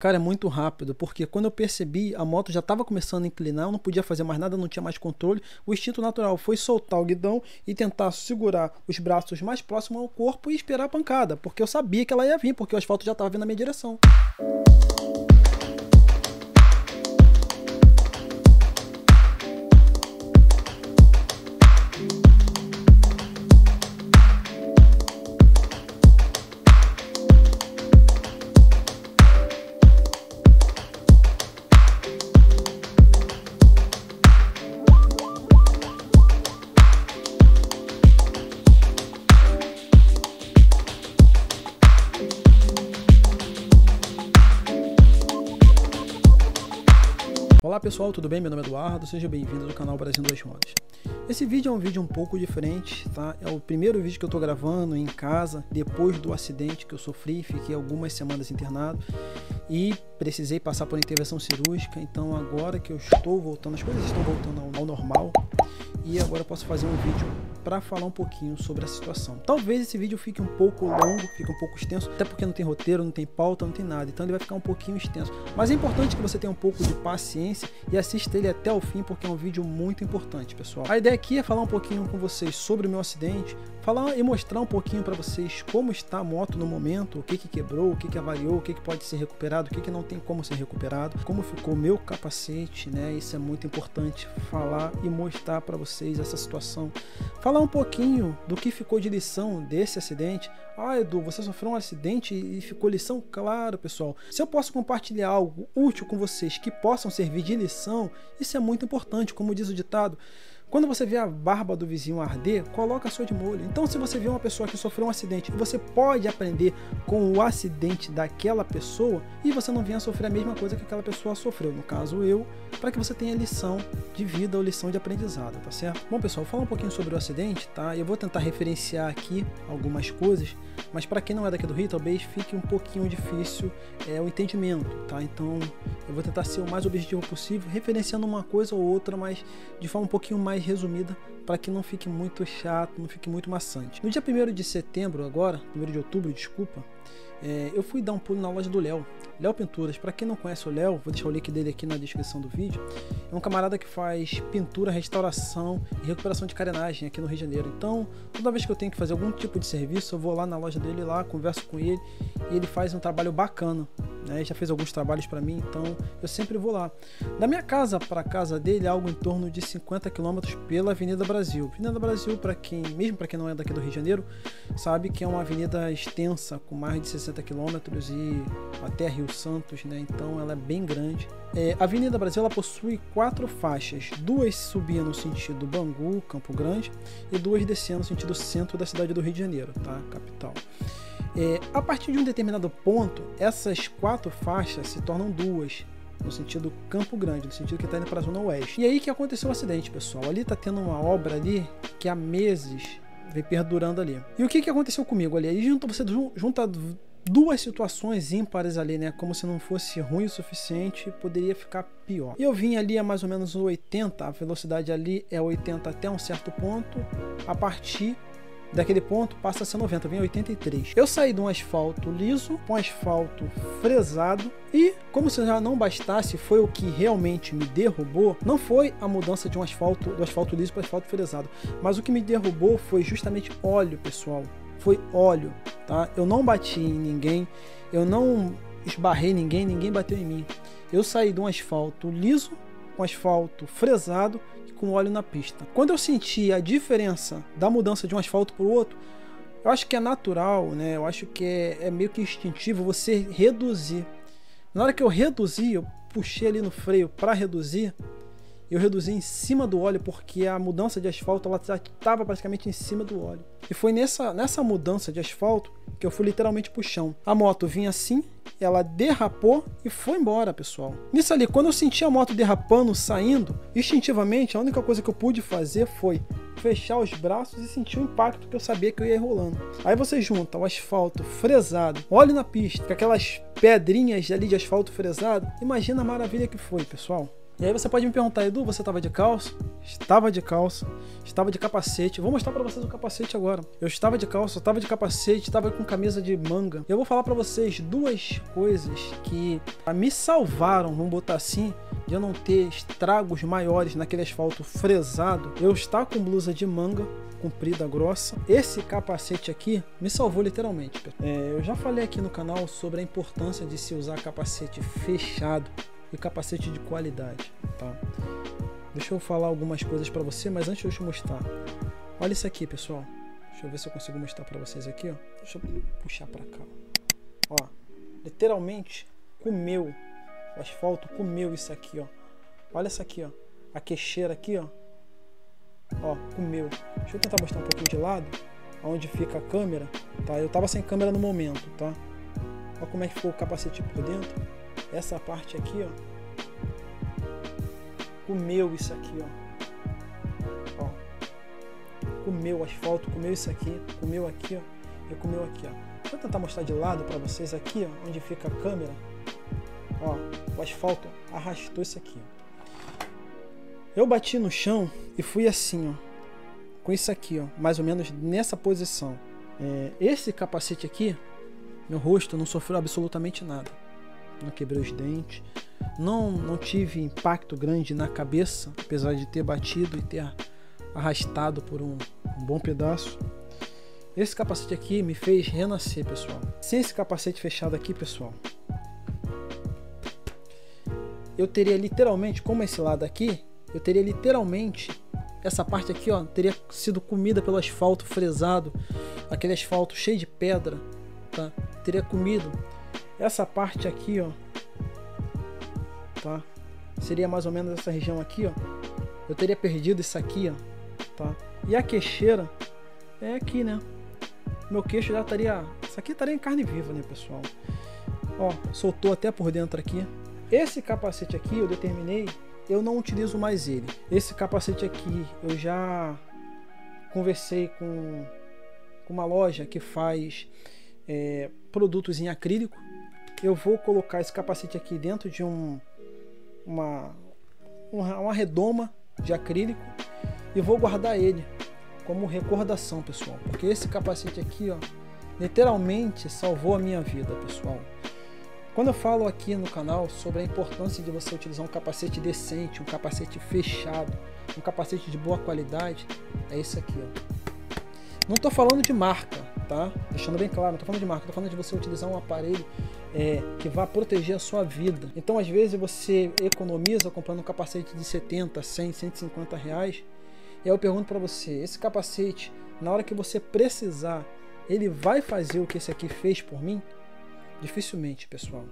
Cara, é muito rápido, porque quando eu percebi, a moto já estava começando a inclinar, eu não podia fazer mais nada, não tinha mais controle. O instinto natural foi soltar o guidão e tentar segurar os braços mais próximos ao corpo e esperar a pancada, porque eu sabia que ela ia vir, porque o asfalto já estava vindo na minha direção. Olá pessoal, tudo bem? Meu nome é Eduardo, seja bem-vindo ao canal Brasil Duas Rodas. Esse vídeo é um vídeo um pouco diferente, tá? É o primeiro vídeo que eu tô gravando em casa, depois do acidente que eu sofri, fiquei algumas semanas internado e precisei passar por intervenção cirúrgica, então agora que eu estou voltando, as coisas estão voltando ao normal e agora eu posso fazer um vídeo para falar um pouquinho sobre a situação. Talvez esse vídeo fique um pouco longo, fique um pouco extenso, até porque não tem roteiro, não tem pauta, não tem nada, então ele vai ficar um pouquinho extenso. Mas é importante que você tenha um pouco de paciência e assista ele até o fim, porque é um vídeo muito importante, pessoal. A ideia aqui é falar um pouquinho com vocês sobre o meu acidente, falar e mostrar um pouquinho para vocês como está a moto no momento, o que que quebrou, o que que avariou, o que que pode ser recuperado, o que que não tem como ser recuperado, como ficou meu capacete, né? Isso é muito importante falar e mostrar para vocês essa situação. Falar um pouquinho do que ficou de lição desse acidente. Ah, Edu, você sofreu um acidente e ficou lição? Claro, pessoal. Se eu posso compartilhar algo útil com vocês que possam servir de lição, isso é muito importante, como diz o ditado. Quando você vê a barba do vizinho arder, coloca a sua de molho. Então, se você vê uma pessoa que sofreu um acidente, você pode aprender com o acidente daquela pessoa e você não venha sofrer a mesma coisa que aquela pessoa sofreu, no caso eu, para que você tenha lição de vida ou lição de aprendizado, tá certo? Bom, pessoal, vou falar um pouquinho sobre o acidente, tá? Eu vou tentar referenciar aqui algumas coisas, mas para quem não é daqui do Rio, talvez fique um pouquinho difícil é, o entendimento, tá? Então, eu vou tentar ser o mais objetivo possível, referenciando uma coisa ou outra, mas de forma um pouquinho mais mais resumida para que não fique muito chato, não fique muito maçante. No dia 1 de setembro, agora, 1 de outubro, desculpa, é, eu fui dar um pulo na loja do Léo, Léo Pinturas. Para quem não conhece o Léo, vou deixar o link dele aqui na descrição do vídeo. É um camarada que faz pintura, restauração e recuperação de carenagem aqui no Rio de Janeiro. Então, toda vez que eu tenho que fazer algum tipo de serviço, eu vou lá na loja dele lá, converso com ele e ele faz um trabalho bacana né? Já fez alguns trabalhos para mim, então eu sempre vou lá. Da minha casa para casa dele é algo em torno de 50 quilômetros pela Avenida Brasil. Avenida Brasil, para quem, mesmo para quem não é daqui do Rio de Janeiro, sabe que é uma avenida extensa, com mais de 60 quilômetros e até Rio Santos, né? Então ela é bem grande. É, a Avenida Brasil ela possui quatro faixas, duas subindo no sentido Bangu, Campo Grande, e duas descendo no sentido centro da cidade do Rio de Janeiro, tá? Capital. É, a partir de um determinado ponto, essas quatro faixas se tornam duas, no sentido Campo Grande, no sentido que está indo para a zona oeste. E aí que aconteceu o acidente, pessoal. Ali está tendo uma obra ali que há meses vem perdurando ali. E o que, que aconteceu comigo ali? Aí junta, você junta duas situações ímpares ali, né? Como se não fosse ruim o suficiente, poderia ficar pior. Eu vim ali a mais ou menos 80, a velocidade ali é 80 até um certo ponto. A partir daquele ponto passa a ser 90, vem 83. Eu saí de um asfalto liso com asfalto fresado e, como se já não bastasse, foi o que realmente me derrubou. Não foi a mudança de um asfalto do asfalto liso para asfalto fresado, mas o que me derrubou foi justamente óleo, pessoal. Foi óleo, tá? Eu não bati em ninguém, eu não esbarrei ninguém, ninguém bateu em mim. Eu saí de um asfalto liso com asfalto fresado com óleo na pista. Quando eu senti a diferença da mudança de um asfalto para o outro, eu acho que é natural, né? Eu acho que é, é meio que instintivo você reduzir. Na hora que eu reduzi, eu puxei ali no freio para reduzir, eu reduzi em cima do óleo porque a mudança de asfalto ela estava praticamente em cima do óleo. E foi nessa, nessa mudança de asfalto que eu fui literalmente pro chão. A moto vinha assim, ela derrapou e foi embora, pessoal. Nisso ali, quando eu senti a moto derrapando, saindo, instintivamente a única coisa que eu pude fazer foi fechar os braços e sentir o impacto que eu sabia que eu ia rolando. Aí você junta o asfalto fresado, óleo na pista, com aquelas pedrinhas ali de asfalto fresado. Imagina a maravilha que foi, pessoal. E aí você pode me perguntar, Edu, você estava de calça? Estava de calça, estava de capacete. Vou mostrar para vocês o capacete agora. Eu estava de calça, estava de capacete, estava com camisa de manga. Eu vou falar para vocês duas coisas que me salvaram, vamos botar assim, de eu não ter estragos maiores naquele asfalto fresado. Eu estar com blusa de manga comprida, grossa. Esse capacete aqui me salvou literalmente. É, eu já falei aqui no canal sobre a importância de se usar capacete fechado e capacete de qualidade, tá? Deixa eu falar algumas coisas para você, mas antes eu te mostrar. Olha isso aqui, pessoal. Deixa eu ver se eu consigo mostrar para vocês aqui, ó. Deixa eu puxar para cá. Ó, literalmente comeu o asfalto, comeu isso aqui, ó. Olha isso aqui, ó. A queixeira aqui, ó. Ó, comeu. Deixa eu tentar mostrar um pouquinho de lado, onde fica a câmera, tá? Eu tava sem câmera no momento, tá? Olha como é que ficou o capacete por dentro essa parte aqui, ó, comeu isso aqui, ó. ó. Comeu o asfalto, comeu isso aqui, comeu aqui, ó, e comeu aqui, ó. Vou tentar mostrar de lado para vocês aqui, ó, onde fica a câmera. Ó, o asfalto arrastou isso aqui. Eu bati no chão e fui assim, ó, com isso aqui, ó, mais ou menos nessa posição. É, esse capacete aqui, meu rosto não sofreu absolutamente nada não quebrei os dentes, não, não tive impacto grande na cabeça, apesar de ter batido e ter arrastado por um, um bom pedaço. Esse capacete aqui me fez renascer, pessoal. Sem esse capacete fechado aqui, pessoal, eu teria literalmente, como esse lado aqui, eu teria literalmente essa parte aqui, ó, teria sido comida pelo asfalto fresado, aquele asfalto cheio de pedra, tá? Teria comido essa parte aqui, ó, tá? Seria mais ou menos essa região aqui, ó. Eu teria perdido isso aqui, ó, tá? E a queixeira é aqui, né? Meu queixo já estaria... Isso aqui estaria em carne viva, né, pessoal? Ó, soltou até por dentro aqui. Esse capacete aqui eu determinei, eu não utilizo mais ele. Esse capacete aqui eu já conversei com, com uma loja que faz é, produtos em acrílico eu vou colocar esse capacete aqui dentro de um, uma, uma redoma de acrílico e vou guardar ele como recordação, pessoal. Porque esse capacete aqui, ó, literalmente salvou a minha vida, pessoal. Quando eu falo aqui no canal sobre a importância de você utilizar um capacete decente, um capacete fechado, um capacete de boa qualidade, é esse aqui, ó. Não estou falando de marca, tá? Deixando bem claro, não estou falando de marca, estou falando de você utilizar um aparelho é, que vai proteger a sua vida. Então, às vezes, você economiza comprando um capacete de 70, 100, 150 reais. E aí eu pergunto para você: esse capacete, na hora que você precisar, ele vai fazer o que esse aqui fez por mim? Dificilmente, pessoal.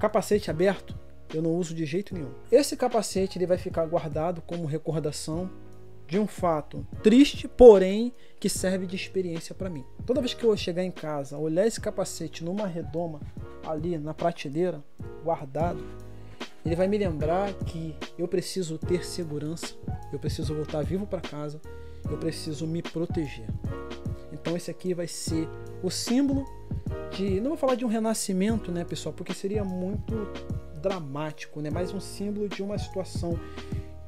Capacete aberto, eu não uso de jeito nenhum. Esse capacete ele vai ficar guardado como recordação de um fato triste, porém que serve de experiência para mim. Toda vez que eu chegar em casa, olhar esse capacete numa redoma ali na prateleira, guardado, ele vai me lembrar que eu preciso ter segurança, eu preciso voltar vivo para casa, eu preciso me proteger. Então esse aqui vai ser o símbolo de, não vou falar de um renascimento, né, pessoal, porque seria muito dramático, né, mais um símbolo de uma situação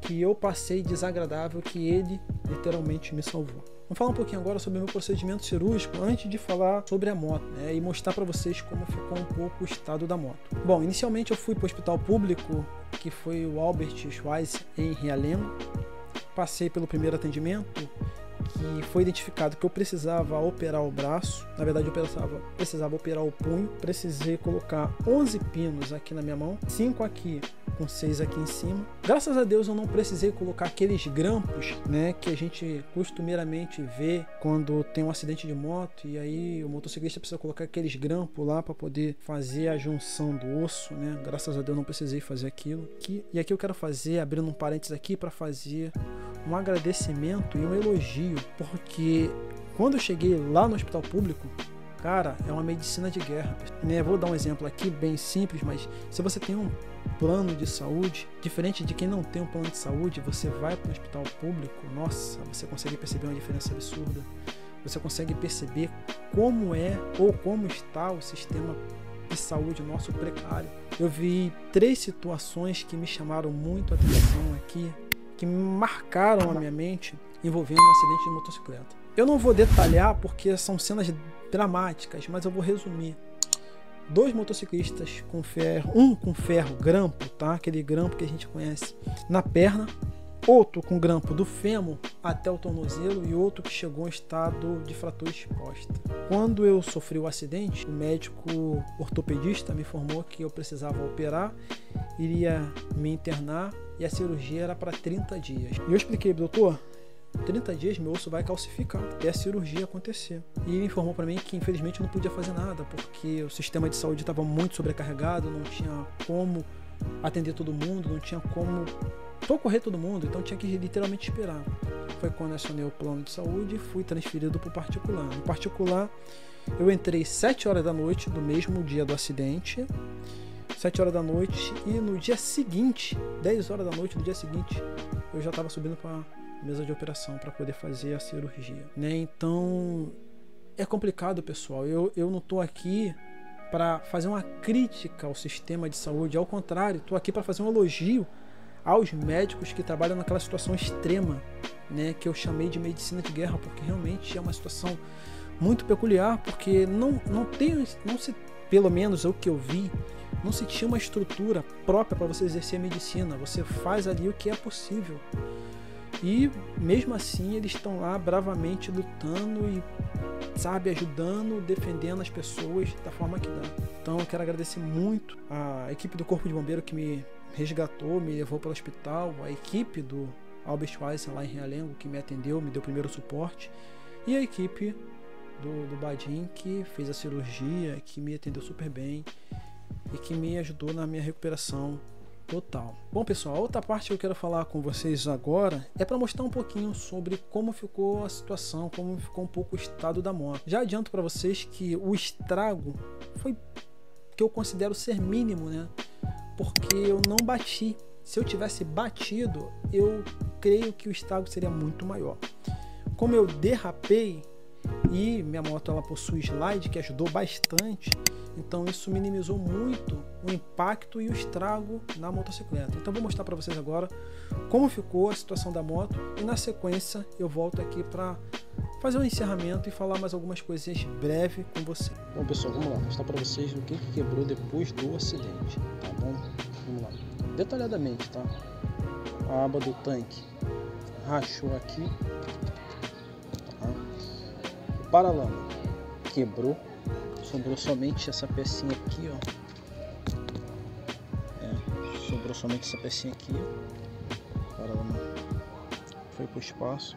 que eu passei desagradável que ele literalmente me salvou. Vamos falar um pouquinho agora sobre o meu procedimento cirúrgico antes de falar sobre a moto né, e mostrar para vocês como ficou um pouco o estado da moto. Bom, inicialmente eu fui para o hospital público, que foi o Albert Schweitzer em Realengo. Passei pelo primeiro atendimento, que foi identificado que eu precisava operar o braço, na verdade eu precisava, precisava operar o punho, precisei colocar 11 pinos aqui na minha mão, 5 aqui com 6 aqui em cima. Graças a Deus eu não precisei colocar aqueles grampos, né, que a gente costumeiramente vê quando tem um acidente de moto e aí o motociclista precisa colocar aqueles grampos lá para poder fazer a junção do osso, né? Graças a Deus não precisei fazer aquilo. E aqui eu quero fazer, abrindo um parênteses aqui para fazer um agradecimento e um elogio, porque quando eu cheguei lá no hospital público, cara, é uma medicina de guerra. Né? Vou dar um exemplo aqui bem simples, mas se você tem um plano de saúde, diferente de quem não tem um plano de saúde, você vai para um hospital público, nossa, você consegue perceber uma diferença absurda. Você consegue perceber como é ou como está o sistema de saúde nosso precário. eu vi três situações que me chamaram muito a atenção aqui, que marcaram a minha mente envolvendo um acidente de motocicleta. Eu não vou detalhar porque são cenas dramáticas, mas eu vou resumir. Dois motociclistas com ferro, um com ferro grampo, tá? Aquele grampo que a gente conhece na perna, outro com grampo do fêmur até o tornozelo e outro que chegou em estado de fratura exposta. Quando eu sofri o acidente, o médico ortopedista me informou que eu precisava operar, iria me internar e a cirurgia era para 30 dias. E eu expliquei, doutor, 30 dias meu osso vai calcificar até a cirurgia acontecer. E ele informou para mim que infelizmente não podia fazer nada porque o sistema de saúde estava muito sobrecarregado, não tinha como atender todo mundo, não tinha como socorrer todo mundo, então tinha que literalmente esperar. Foi quando acionei o plano de saúde e fui transferido para o particular. No particular, eu entrei 7 horas da noite do mesmo dia do acidente. 7 horas da noite e no dia seguinte, 10 horas da noite, no dia seguinte, eu já estava subindo para mesa de operação para poder fazer a cirurgia, né? Então é complicado, pessoal. Eu, eu não estou aqui para fazer uma crítica ao sistema de saúde, ao contrário, estou aqui para fazer um elogio aos médicos que trabalham naquela situação extrema, né, que eu chamei de medicina de guerra, porque realmente é uma situação muito peculiar, porque não, não tem, não se, pelo menos é o que eu vi, não se tinha uma estrutura própria para você exercer a medicina. Você faz ali o que é possível. E mesmo assim eles estão lá bravamente lutando e sabe ajudando, defendendo as pessoas da forma que dá. Então eu quero agradecer muito a equipe do Corpo de Bombeiro que me resgatou, me levou para o hospital, a equipe do Albert Weiss lá em Realengo que me atendeu, me deu primeiro suporte e a equipe do, do Badim que fez a cirurgia, que me atendeu super bem e que me ajudou na minha recuperação total. Bom, pessoal, a outra parte que eu quero falar com vocês agora é para mostrar um pouquinho sobre como ficou a situação, como ficou um pouco o estado da moto. Já adianto para vocês que o estrago foi que eu considero ser mínimo, né? Porque eu não bati. Se eu tivesse batido, eu creio que o estrago seria muito maior. Como eu derrapei e minha moto ela possui slide que ajudou bastante, então isso minimizou muito o impacto e o estrago na motocicleta. Então vou mostrar para vocês agora como ficou a situação da moto e na sequência eu volto aqui para fazer um encerramento e falar mais algumas coisinhas breve com você. Bom pessoal, vamos lá, mostrar para vocês o que, que quebrou depois do acidente, tá bom? Vamos lá, detalhadamente, tá? A aba do tanque rachou aqui, tá? o paralama quebrou sobrou somente essa pecinha aqui, ó. É, sobrou somente essa pecinha aqui, ó. Para foi pro espaço.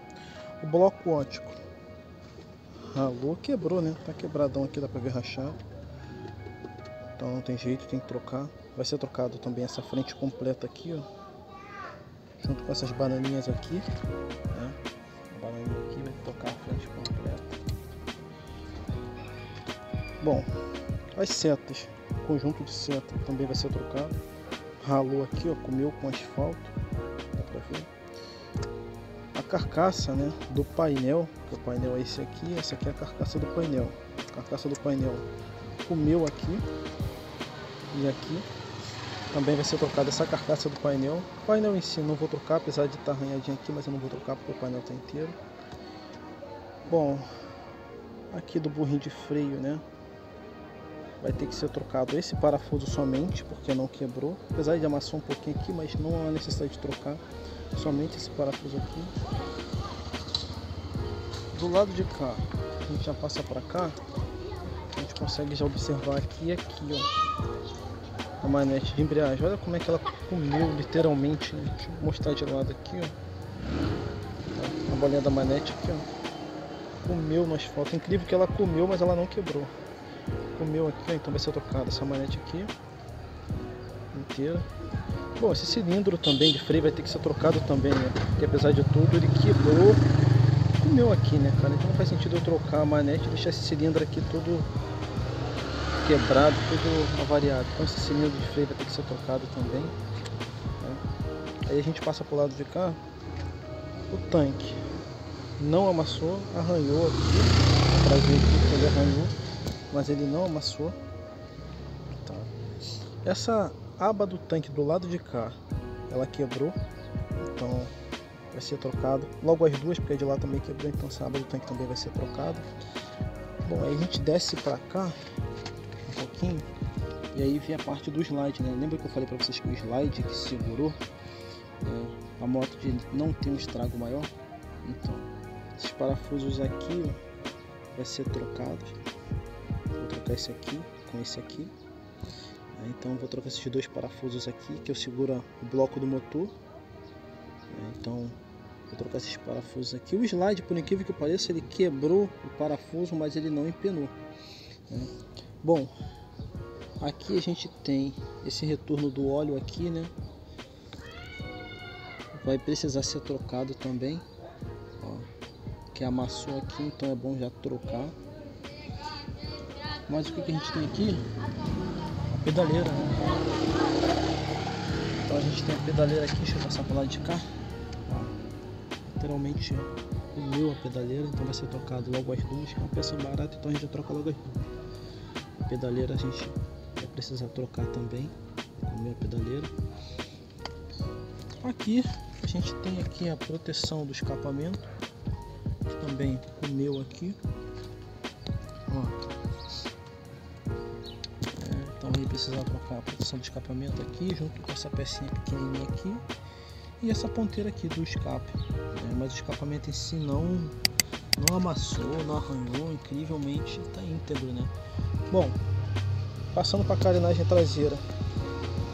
O bloco ótico ralou, quebrou, né? Tá quebradão aqui, dá pra ver rachado. Então não tem jeito, tem que trocar. Vai ser trocado também essa frente completa aqui, ó. Junto com essas bananinhas aqui, né? A bananinha aqui vai tocar a frente completa. Bom, as setas, o conjunto de seta também vai ser trocado. Ralou aqui, ó, comeu com asfalto, dá pra ver. A carcaça, né, do painel, o painel é esse aqui, essa aqui é a carcaça do painel. A carcaça do painel comeu aqui e aqui. Também vai ser trocada essa carcaça do painel. O painel em si não vou trocar, apesar de estar tá arranhadinho aqui, mas eu não vou trocar porque o painel está inteiro. Bom, aqui do burrinho de freio, né? Vai ter que ser trocado esse parafuso somente, porque não quebrou. Apesar de amassar um pouquinho aqui, mas não há necessidade de trocar. Somente esse parafuso aqui. Do lado de cá, a gente já passa para cá. A gente consegue já observar aqui e aqui, ó. A manete de embreagem. Olha como é que ela comeu, literalmente. Deixa eu mostrar de lado aqui, ó. A bolinha da manete aqui, ó. Comeu no asfalto. Incrível que ela comeu, mas ela não quebrou comeu aqui, então vai ser trocada essa manete aqui inteira. Bom, esse cilindro também de freio vai ter que ser trocado também, né? Porque apesar de tudo ele quebrou, comeu aqui, né, cara? Então não faz sentido eu trocar a manete e deixar esse cilindro aqui todo quebrado, todo avariado. Então esse cilindro de freio vai ter que ser trocado também. Né? Aí a gente passa pro lado de cá, o tanque não amassou, arranhou aqui, pra ver aqui, ele arranhou mas ele não amassou. Tá. Essa aba do tanque do lado de cá, ela quebrou, então vai ser trocado. Logo as duas, porque a de lá também quebrou, então essa aba do tanque também vai ser trocada. Bom, aí a gente desce para cá um pouquinho e aí vem a parte do slide, né? Lembra que eu falei para vocês que o slide que segurou é, a moto de não ter um estrago maior? Então, esses parafusos aqui ó, vai ser trocados. Trocar esse aqui com esse aqui. Então vou trocar esses dois parafusos aqui que eu seguro o bloco do motor. Então vou trocar esses parafusos aqui. O slide, por incrível que pareça, ele quebrou o parafuso, mas ele não empenou. Né? Bom, aqui a gente tem esse retorno do óleo aqui, né? Vai precisar ser trocado também. Ó, que amassou aqui, então é bom já trocar. Mas o que, que a gente tem aqui? A pedaleira, né? Então a gente tem a pedaleira aqui, deixa eu passar para lado de cá. Literalmente comeu a pedaleira, então vai ser trocado logo as duas, é uma peça barata, então a gente troca logo as duas. A pedaleira a gente vai precisar trocar também, a pedaleira. Aqui a gente tem aqui a proteção do escapamento, que também comeu aqui. Ó, também precisar trocar a proteção do escapamento aqui, junto com essa pecinha pequenininha aqui e essa ponteira aqui do escape. Né? Mas o escapamento em si não, não amassou, não arranhou, incrivelmente está íntegro, né? Bom, passando para a carenagem traseira,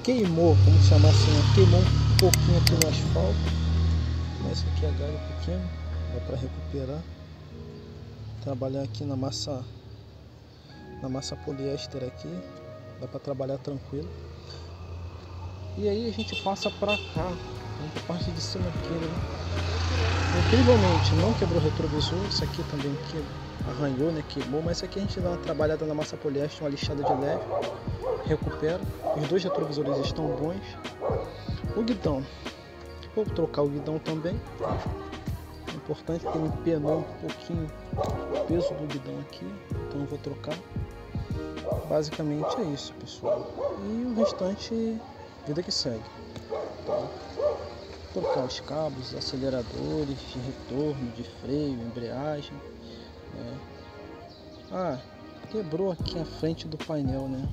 queimou, vamos chamar assim, né? queimou um pouquinho aqui no asfalto, mas aqui é galho pequeno, dá para recuperar. Trabalhar aqui na massa na massa poliéster aqui dá para trabalhar tranquilo. E aí a gente passa para cá, a parte de cima aqui, né? Incrivelmente não quebrou o retrovisor, isso aqui também que arranhou, né? Queimou, mas isso aqui a gente dá uma trabalhada na massa poliéster, uma lixada de leve, recupera. Os dois retrovisores estão bons. O guidão, vou trocar o guidão também. É importante que ele empenou um pouquinho o peso do guidão aqui, então eu vou trocar. Basicamente é isso, pessoal. E o restante, vida que segue. Tá? Trocar os cabos, aceleradores, de retorno, de freio, embreagem. Né? Ah, quebrou aqui a frente do painel, né?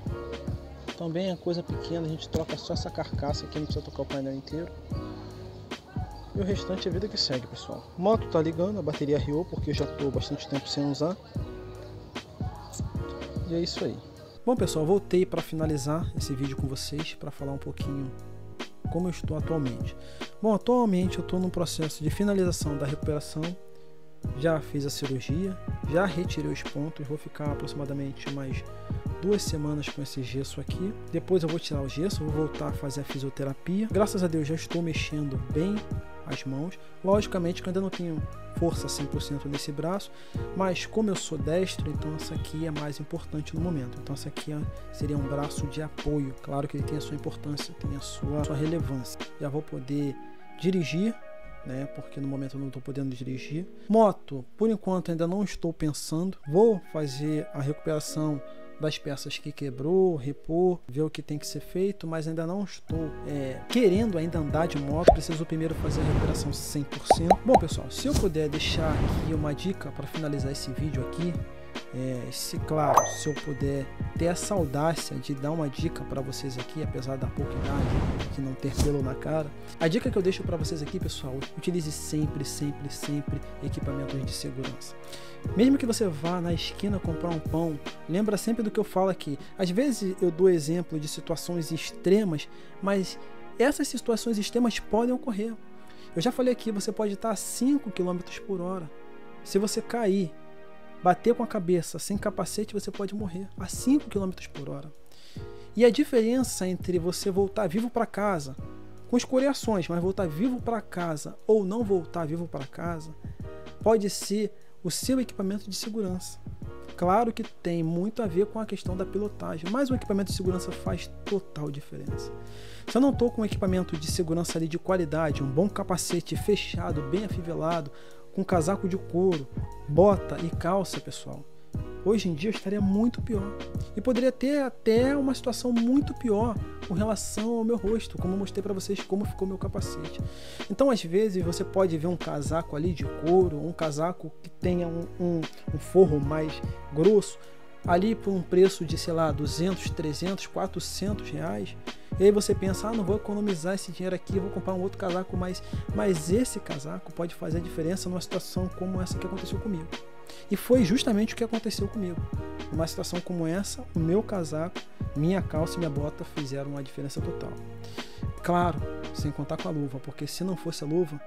Também é coisa pequena, a gente troca só essa carcaça aqui, não precisa trocar o painel inteiro. E o restante é vida que segue, pessoal. Moto tá ligando, a bateria riou porque eu já estou bastante tempo sem usar. E é isso aí. Bom pessoal, voltei para finalizar esse vídeo com vocês para falar um pouquinho como eu estou atualmente. Bom, atualmente eu estou no processo de finalização da recuperação. Já fiz a cirurgia, já retirei os pontos, vou ficar aproximadamente mais duas semanas com esse gesso aqui. Depois eu vou tirar o gesso, vou voltar a fazer a fisioterapia. Graças a Deus já estou mexendo bem as mãos. Logicamente que eu ainda não tenho força 100% nesse braço, mas como eu sou destro, então essa aqui é mais importante no momento. Então essa aqui seria um braço de apoio. Claro que ele tem a sua importância, tem a sua, sua relevância. Já vou poder dirigir né? Porque no momento eu não estou podendo dirigir. Moto, por enquanto ainda não estou pensando. Vou fazer a recuperação das peças que quebrou, repor, ver o que tem que ser feito, mas ainda não estou é, querendo ainda andar de moto, preciso primeiro fazer a recuperação 100%. Bom pessoal, se eu puder deixar aqui uma dica para finalizar esse vídeo aqui, é, se claro, se eu puder ter essa audácia de dar uma dica para vocês aqui, apesar da pouca idade, de não ter pelo na cara, a dica que eu deixo para vocês aqui, pessoal, utilize sempre, sempre, sempre equipamentos de segurança. Mesmo que você vá na esquina comprar um pão, lembra sempre do que eu falo aqui. Às vezes eu dou exemplo de situações extremas, mas essas situações extremas podem ocorrer. Eu já falei aqui, você pode estar a 5 km por hora. Se você cair bater com a cabeça sem capacete, você pode morrer a 5 km por hora. E a diferença entre você voltar vivo para casa, com escoriações, mas voltar vivo para casa ou não voltar vivo para casa, pode ser o seu equipamento de segurança. Claro que tem muito a ver com a questão da pilotagem, mas o equipamento de segurança faz total diferença. Se eu não estou com um equipamento de segurança ali de qualidade, um bom capacete fechado, bem afivelado, com casaco de couro, bota e calça, pessoal. hoje em dia estaria muito pior. E poderia ter até uma situação muito pior com relação ao meu rosto, como eu mostrei para vocês como ficou meu capacete. Então, às vezes, você pode ver um casaco ali de couro, um casaco que tenha um, um, um forro mais grosso, ali por um preço de, sei lá, 200, 300, 400 reais. E aí você pensa, ah, não vou economizar esse dinheiro aqui, vou comprar um outro casaco mais. Mas esse casaco pode fazer a diferença numa situação como essa que aconteceu comigo. E foi justamente o que aconteceu comigo. Numa situação como essa, o meu casaco, minha calça e minha bota fizeram uma diferença total. Claro, sem contar com a luva, porque se não fosse a luva,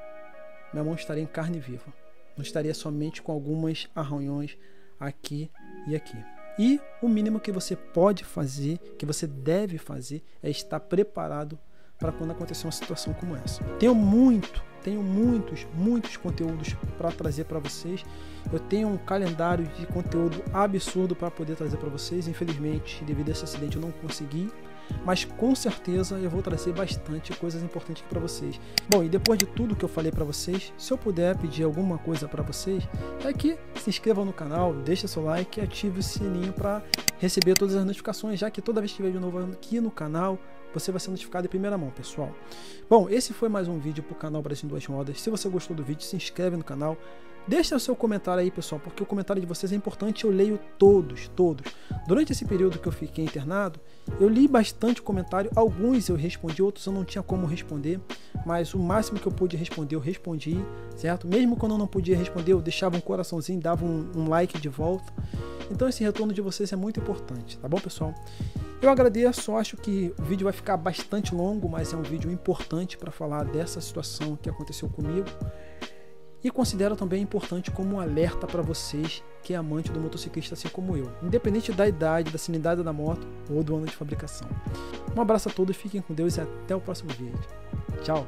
minha mão estaria em carne viva. Não estaria somente com algumas arranhões aqui e aqui. E o mínimo que você pode fazer, que você deve fazer, é estar preparado para quando acontecer uma situação como essa. Tenho muito, tenho muitos, muitos conteúdos para trazer para vocês. Eu tenho um calendário de conteúdo absurdo para poder trazer para vocês. Infelizmente, devido a esse acidente, eu não consegui mas com certeza eu vou trazer bastante coisas importantes para vocês. Bom, e depois de tudo que eu falei para vocês, se eu puder pedir alguma coisa para vocês, é que se inscrevam no canal, deixe seu like e ative o sininho para receber todas as notificações, já que toda vez que tiver de novo aqui no canal, você vai ser notificado em primeira mão, pessoal. Bom, esse foi mais um vídeo para o canal Brasil Duas Rodas. Se você gostou do vídeo, se inscreve no canal, Deixe o seu comentário aí, pessoal, porque o comentário de vocês é importante. Eu leio todos, todos. Durante esse período que eu fiquei internado, eu li bastante comentário. Alguns eu respondi, outros eu não tinha como responder. Mas o máximo que eu pude responder, eu respondi, certo? Mesmo quando eu não podia responder, eu deixava um coraçãozinho, dava um, um like de volta. Então esse retorno de vocês é muito importante, tá bom, pessoal? Eu agradeço, acho que o vídeo vai ficar bastante longo, mas é um vídeo importante para falar dessa situação que aconteceu comigo. E considero também importante como um alerta para vocês que é amante do motociclista assim como eu, independente da idade, da cilindrada da moto ou do ano de fabricação. Um abraço a todos, fiquem com Deus e até o próximo vídeo. Tchau!